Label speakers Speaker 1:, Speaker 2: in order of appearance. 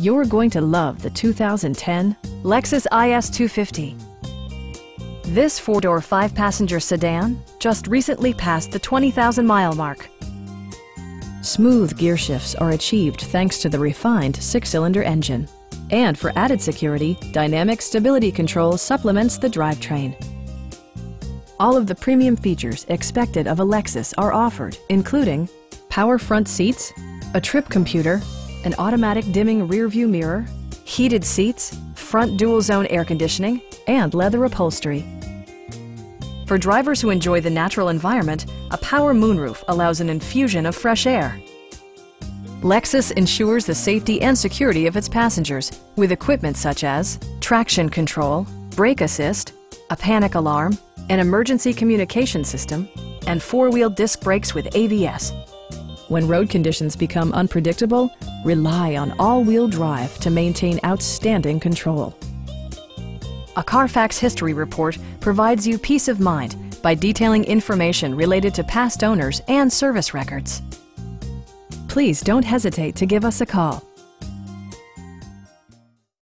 Speaker 1: You're going to love the 2010 Lexus IS 250. This four-door, five-passenger sedan just recently passed the 20,000-mile mark. Smooth gear shifts are achieved thanks to the refined six-cylinder engine. And for added security, Dynamic Stability Control supplements the drivetrain. All of the premium features expected of a Lexus are offered, including power front seats, a trip computer, an automatic dimming rearview mirror, heated seats, front dual zone air conditioning, and leather upholstery. For drivers who enjoy the natural environment, a power moonroof allows an infusion of fresh air. Lexus ensures the safety and security of its passengers with equipment such as traction control, brake assist, a panic alarm, an emergency communication system, and four-wheel disc brakes with ABS. When road conditions become unpredictable, rely on all-wheel drive to maintain outstanding control. A Carfax history report provides you peace of mind by detailing information related to past owners and service records. Please don't hesitate to give us a call